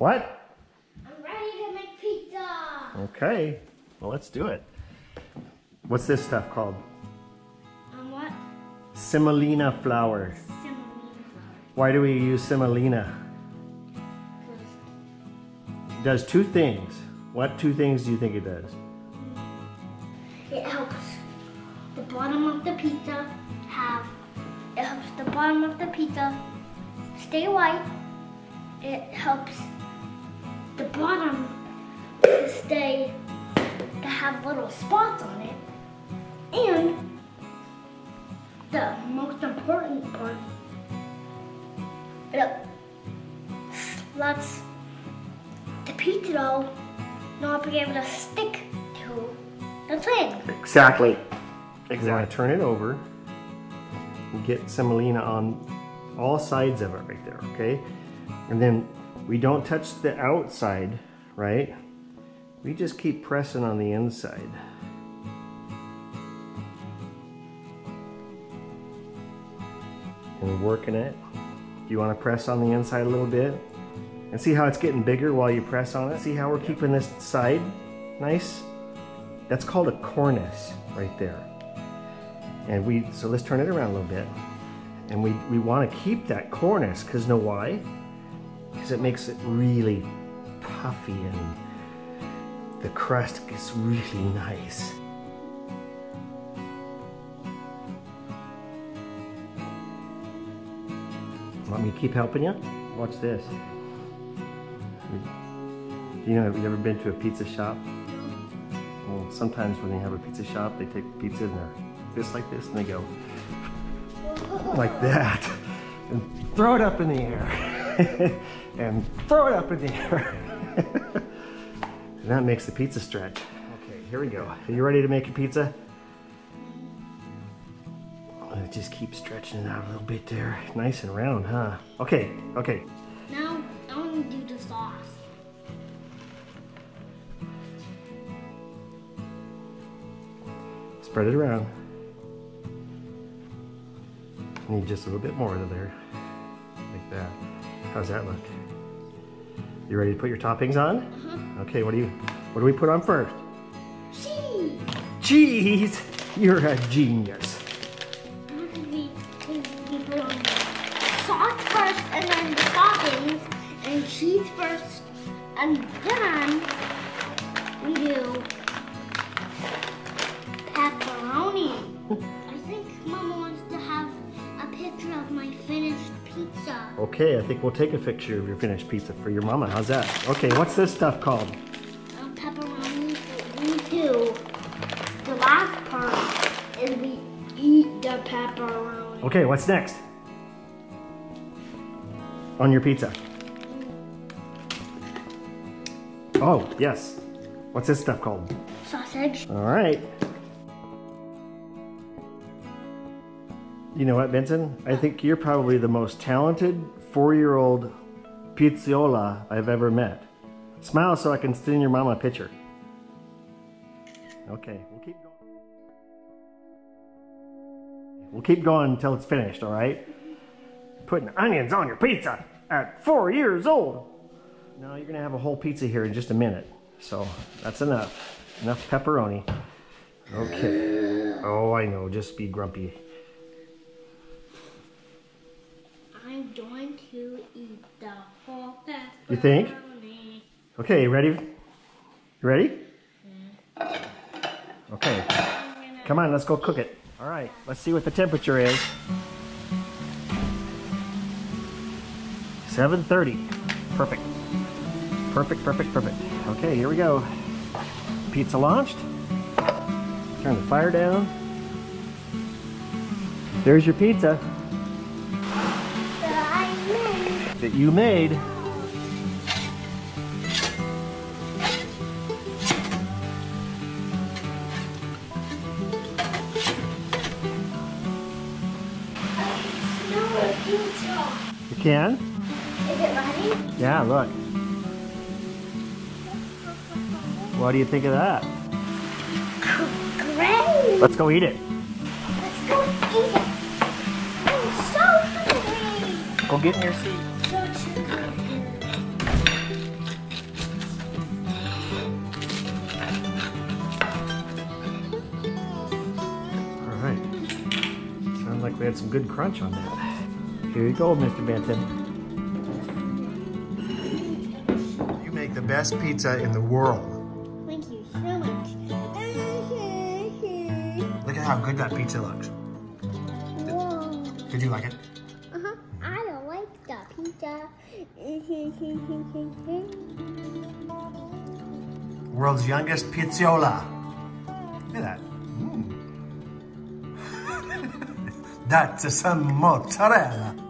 What? I'm ready to make pizza. Okay. Well, let's do it. What's this stuff called? Um, what? Semolina flour. Semolina Why do we use semolina? It does two things. What two things do you think it does? It helps the bottom of the pizza have. It helps the bottom of the pizza stay white. It helps the bottom to stay to have little spots on it, and the most important part, it lets the pizza dough not be able to stick to the thing. Exactly. Exactly. You want to turn it over and get semolina on all sides of it right there, okay? And then we don't touch the outside, right? We just keep pressing on the inside. And working it. You want to press on the inside a little bit. And see how it's getting bigger while you press on it? See how we're keeping this side nice? That's called a cornice right there. And we, so let's turn it around a little bit. And we, we want to keep that cornice because know why? Because it makes it really puffy and the crust gets really nice. Want me to keep helping you? Watch this. You know, have you ever been to a pizza shop? Well, sometimes when they have a pizza shop, they take the pizza and they're just like this and they go like that and throw it up in the air and throw it up in the air. and that makes the pizza stretch. Okay, here we go. Are you ready to make a pizza? Just keep stretching it out a little bit there. Nice and round, huh? Okay, okay. Now I want to do the sauce. Spread it around. Need just a little bit more of there. Like that. How's that look? You ready to put your toppings on? Uh-huh. Okay, what do you what do we put on first? Cheese. Cheese! You're a genius. We, we, we put on sauce first and then the toppings and cheese first and then we do pizza. Okay, I think we'll take a picture of your finished pizza for your mama. How's that? Okay, what's this stuff called? Uh, pepperoni we do. The last part is we eat the pepperoni. Okay, what's next? On your pizza. Oh, yes. What's this stuff called? Sausage. All right. You know what, Benson? I think you're probably the most talented four-year-old pizzaiolo I've ever met. Smile so I can send your mama a picture. Okay, we'll keep going. We'll keep going until it's finished, all right? Putting onions on your pizza at four years old. Now you're gonna have a whole pizza here in just a minute. So that's enough. Enough pepperoni. Okay. Oh, I know. Just be grumpy. I'm going to eat the whole pepperoni. You think? Okay, ready? You ready? Okay. Come on, let's go cook it. All right, let's see what the temperature is. 7.30. Perfect. Perfect, perfect, perfect. Okay, here we go. Pizza launched. Turn the fire down. There's your pizza That I made. that you made. can. Is it running? Yeah, look. What do you think of that? Great! Let's go eat it. Let's go eat it. I'm so hungry. Go get in your seat. All right. Sounds like we had some good crunch on that. Here you go, Mr. Benton. You make the best pizza in the world. Thank you so much. Look at how good that pizza looks. Whoa. Did you like it? Uh-huh. I don't like the pizza. World's youngest pizzola. Look at that. That's some mozzarella.